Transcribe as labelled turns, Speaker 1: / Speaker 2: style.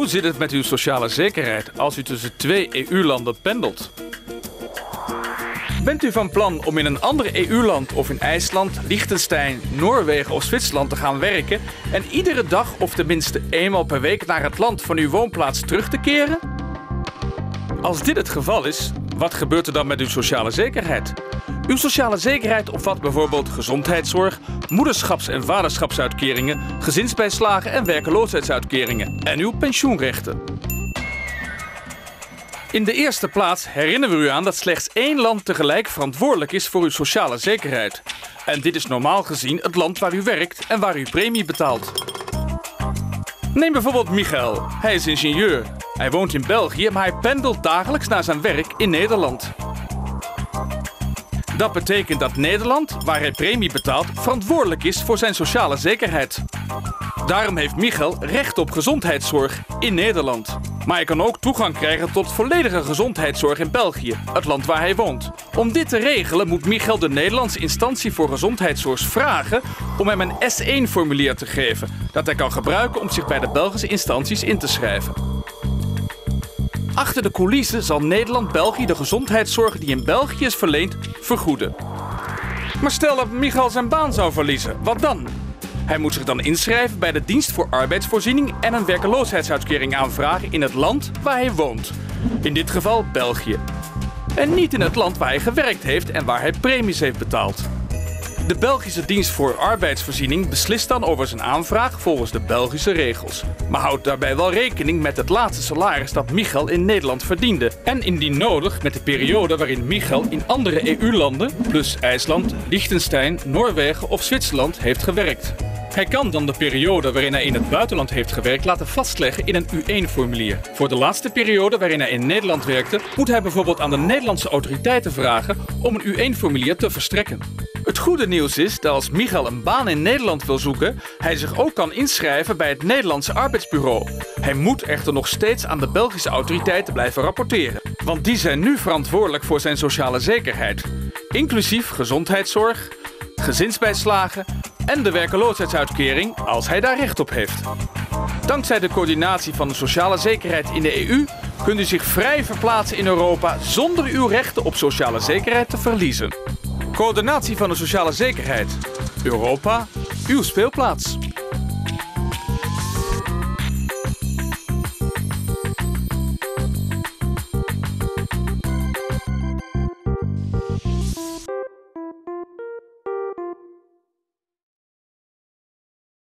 Speaker 1: Hoe zit het met uw sociale zekerheid als u tussen twee EU-landen pendelt? Bent u van plan om in een ander EU-land of in IJsland, Liechtenstein, Noorwegen of Zwitserland te gaan werken en iedere dag of tenminste eenmaal per week naar het land van uw woonplaats terug te keren? Als dit het geval is, wat gebeurt er dan met uw sociale zekerheid? Uw sociale zekerheid omvat bijvoorbeeld gezondheidszorg, moederschaps- en vaderschapsuitkeringen, gezinsbijslagen en werkeloosheidsuitkeringen en uw pensioenrechten. In de eerste plaats herinneren we u aan dat slechts één land tegelijk verantwoordelijk is voor uw sociale zekerheid. En dit is normaal gezien het land waar u werkt en waar u premie betaalt. Neem bijvoorbeeld Michael. Hij is ingenieur. Hij woont in België, maar hij pendelt dagelijks naar zijn werk in Nederland. Dat betekent dat Nederland, waar hij premie betaalt, verantwoordelijk is voor zijn sociale zekerheid. Daarom heeft Michael recht op gezondheidszorg in Nederland. Maar hij kan ook toegang krijgen tot volledige gezondheidszorg in België, het land waar hij woont. Om dit te regelen moet Michael de Nederlandse instantie voor gezondheidszorg vragen om hem een S1-formulier te geven, dat hij kan gebruiken om zich bij de Belgische instanties in te schrijven. Achter de coulissen zal Nederland België de gezondheidszorg die in België is verleend vergoeden. Maar stel dat Michael zijn baan zou verliezen, wat dan? Hij moet zich dan inschrijven bij de dienst voor arbeidsvoorziening en een werkeloosheidsuitkering aanvragen in het land waar hij woont. In dit geval België. En niet in het land waar hij gewerkt heeft en waar hij premies heeft betaald. De Belgische dienst voor arbeidsvoorziening beslist dan over zijn aanvraag volgens de Belgische regels. Maar houdt daarbij wel rekening met het laatste salaris dat Michael in Nederland verdiende. En indien nodig met de periode waarin Michael in andere EU-landen, plus IJsland, Liechtenstein, Noorwegen of Zwitserland, heeft gewerkt. Hij kan dan de periode waarin hij in het buitenland heeft gewerkt laten vastleggen in een U1-formulier. Voor de laatste periode waarin hij in Nederland werkte, moet hij bijvoorbeeld aan de Nederlandse autoriteiten vragen om een U1-formulier te verstrekken. Goede nieuws is dat als Michael een baan in Nederland wil zoeken, hij zich ook kan inschrijven bij het Nederlandse arbeidsbureau. Hij moet echter nog steeds aan de Belgische autoriteiten blijven rapporteren, want die zijn nu verantwoordelijk voor zijn sociale zekerheid, inclusief gezondheidszorg, gezinsbijslagen en de werkeloosheidsuitkering als hij daar recht op heeft. Dankzij de coördinatie van de sociale zekerheid in de EU kunt u zich vrij verplaatsen in Europa zonder uw rechten op sociale zekerheid te verliezen. Coördinatie van de sociale zekerheid. Europa, uw speelplaats.